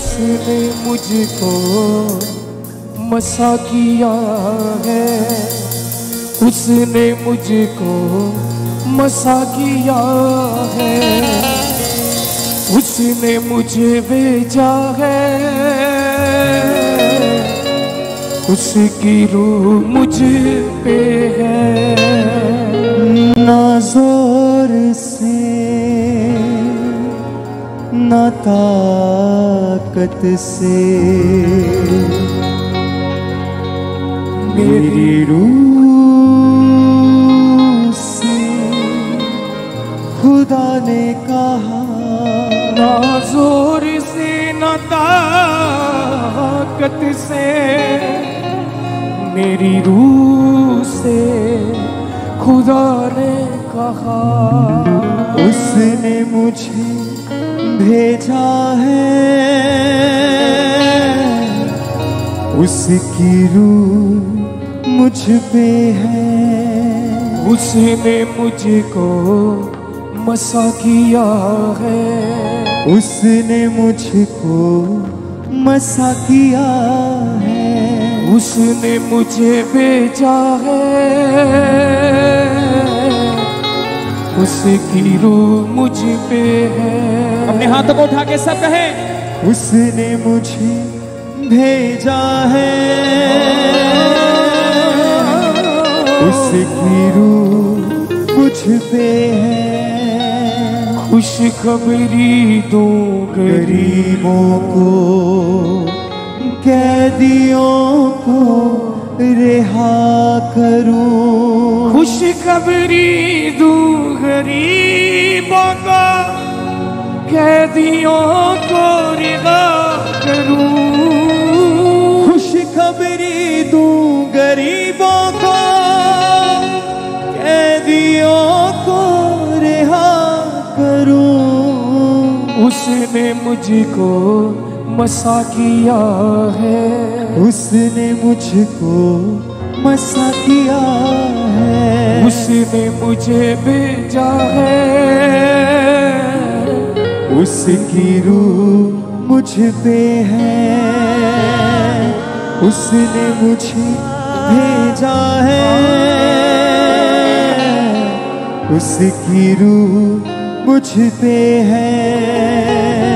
उसने मुझको मसा किया है। उसने मुझको मसा किया है। उसने मुझे भेजा है। उसकी रूह मुझ पे है। ताकत से। मेरी रूह से खुदा ने कहा ना ज़ोर से ना ताकत से। मेरी रूह से खुदा ने कहा उसने मुझे भेजा है। उसकी रूह मुझ पे है। उसने मुझको मसा किया है। उसने मुझको मसा किया है। उसने मुझे भेजा है। उसकी रूह मुझ पे है। अपने हाथों को उठा के सब कहे उसने मुझे भेजा है। उसकी रूह मुझ पे है। खुशखबरी दो गरीबों को कैदियों को। रिहा करूँ। खुशखबरी दो गरीबों को कैदियों को रिहा करूँ। खुशखबरी दूँ गरीबों को कैदियों को रिहा करूँ। उसने मुझको मसा किया है। उसने मुझको मसा किया है। उसने मुझे भेजा है। उसकी रूह मुझ पे है। उसने मुझे भेजा है। उसकी रूह मुझ पे है।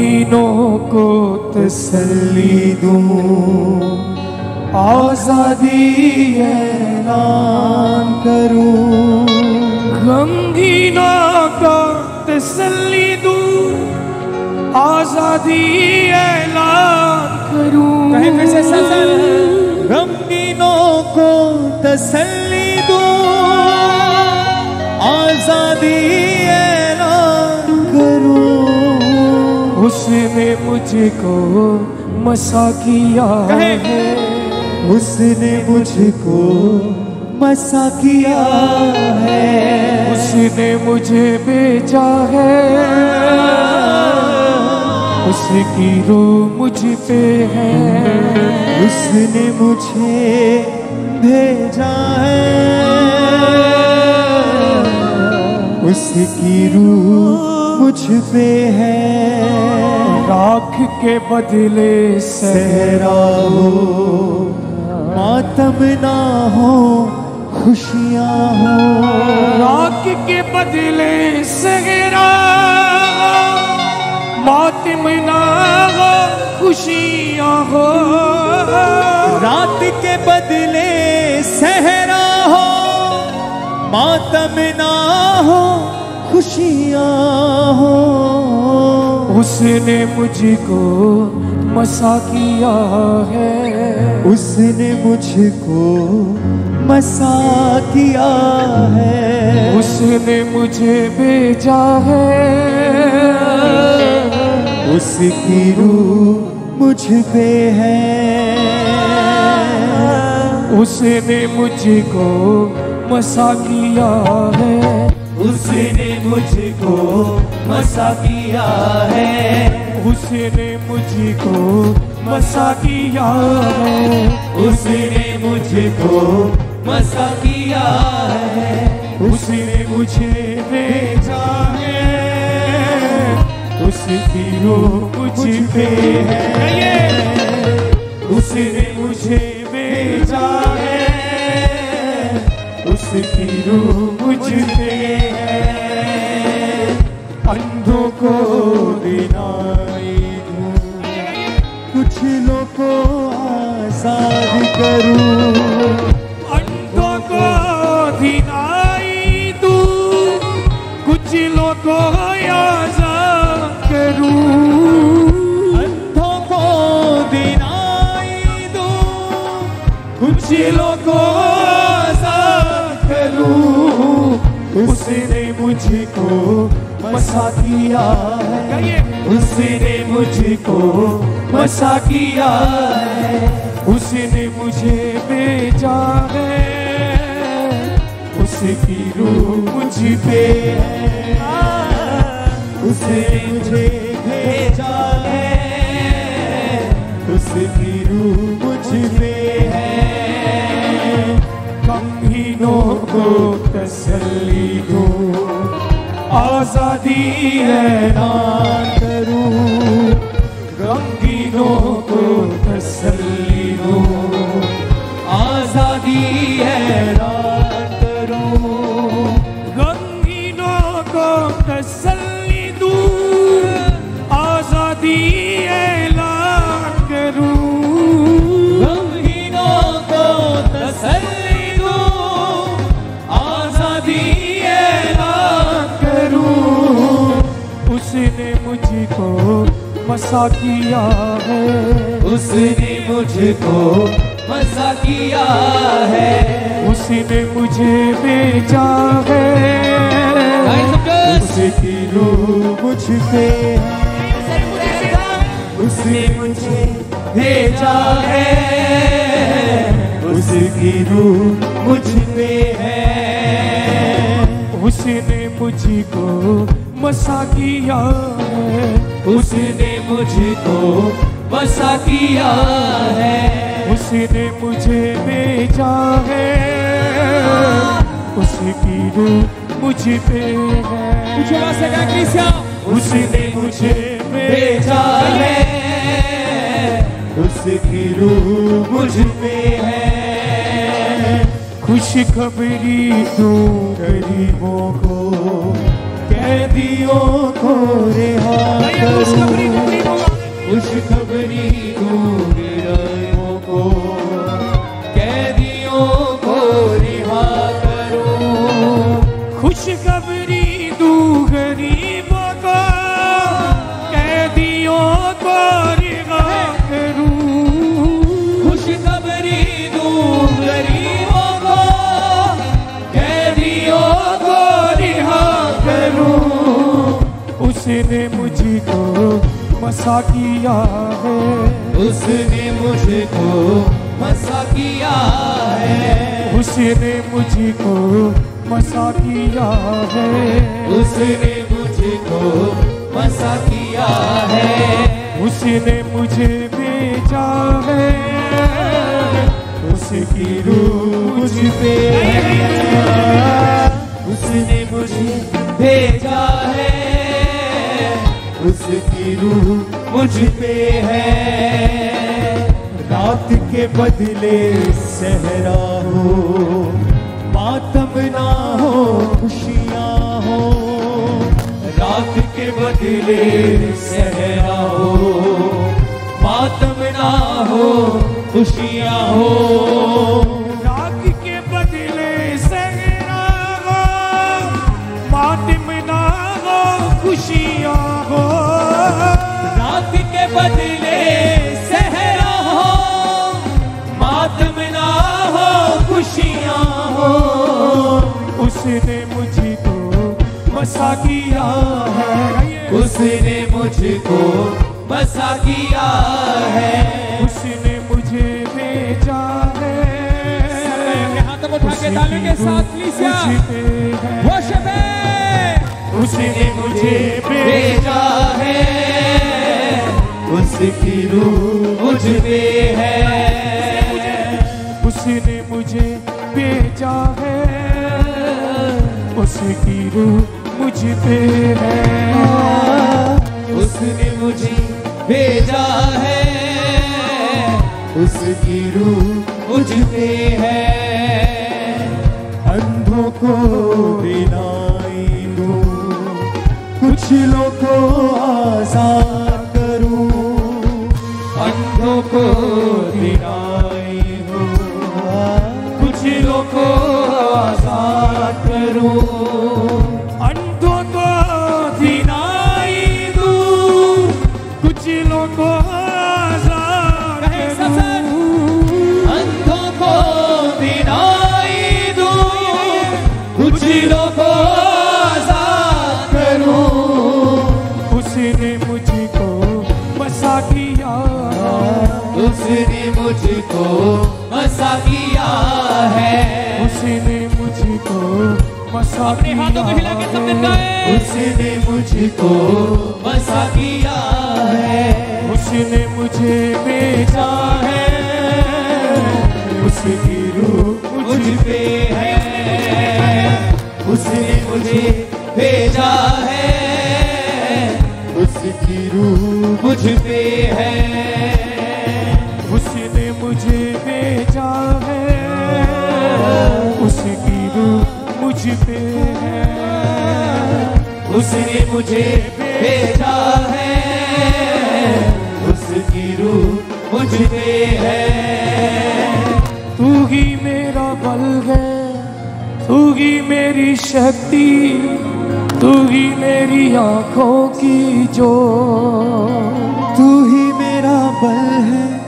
गमगीनों को तसल्ली दूँ। आज़ादी ऐलान करूँ। गमगीनों को तसल्ली दूँ। आज़ादी ऐलान करूँ। कहें फिर से ससल गमगीनों को तसल्ली दूँ। आज़ादी मुझको मसा किया है। उसने मुझको मसा किया है। उसने मुझे भेजा है। उसकी रूह मुझ पे है। उसने मुझे भेजा है। उसकी रूह मुझ पे है। राख के बदले सहरा हो। मातम ना हो खुशियाँ हो। राख के बदले सहरा मातिम ना हो खुशियाँ हो। रात के बदले सहरा हो। मातम ना हो खुशियाँ हो। उसने मुझको मसा किया है। उसने मुझको मसा किया है। उसने मुझे भेजा है। उसकी रूह मुझ पे है। उसने मुझको मसा किया है। उसने मुझको मसा किया है। उसने मुझको मसा किया है। उसने मुझको मसा किया है। उसने मुझे भेजा है। उसकी रूह मुझ पे है। उसने मुझे भेजा है। उसकी रूह मुझ पे को दिनाई कुछ लोगों आज़ाद करूँ। अंधों को दिनाई दूँ कुछ लोगों आज़ाद करूँ को दिनाई दो कुछ लोगों आज़ाद करूँ। उसने मुझको मसा किया है। उसने मुझको मसा किया है। उसने मुझे भेजा है। उसकी रूह मुझ पे उसने मुझे आज़ादी ऐलान करूँ। मसा किया है। उसने मुझको मज़ा किया है। उसने मुझे भेजा है। उसकी रूह मुझ पे उसने मुझे भेजा है। उसकी रूह मुझ पे है उसने मुझको मसा किया है। उसने मुझको बसा किया है। उसने मुझे भेजा है। उसकी रूह मुझ पे है। acá, उसने मुझे भेजा है। उसकी रूह मुझ पे है। खुशखबरी दो गरीबों को। कैदियों को रिहा खुशखबरी दो उसने मुझको मसा किया है। उसने मुझको मसा किया है। उसने मुझको मसा किया है। उसने मुझको मसा किया है। उसने मुझे भेजा है। उसकी रूह मुझ पे उसने मुझे भेजा है। उसकी रूह मुझ पे है। रात के बदले सहरा हो मातम ना हो, खुशियाँ हो। रात के बदले सहरा हो मातम ना हो, खुशियाँ हो। मुझको बसा किया है। उसने मुझे भेजा है। हाथों को के के साथ उसने मुझे भेजा है। उसकी रूह मुझ पे है। उसने मुझे भेजा है। उसकी रूह मुझ पे है। भेजा है। उसकी रूह मुझ पे है। अंधों को बिनाई दूँ कुछ लोगों को आज़ाद करूँ। अंधों को बिनाई दूँ कुछ लोगों को आज़ाद करूँ। अपने हाथों को हिला के सबने गाए उसने मुझको बसा किया है। उसने मुझे भेजा उसने मुझे भेजा है। उसकी रूह मुझ है। तू ही मेरा बल है। तू ही मेरी शक्ति। तू ही मेरी आँखों की जो तू ही मेरा बल है।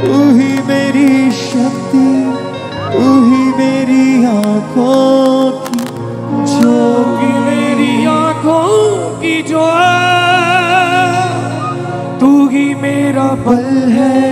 तू ही मेरी शक्ति। तू ही मेरी आँखों की जो की जो तू ही मेरा बल है।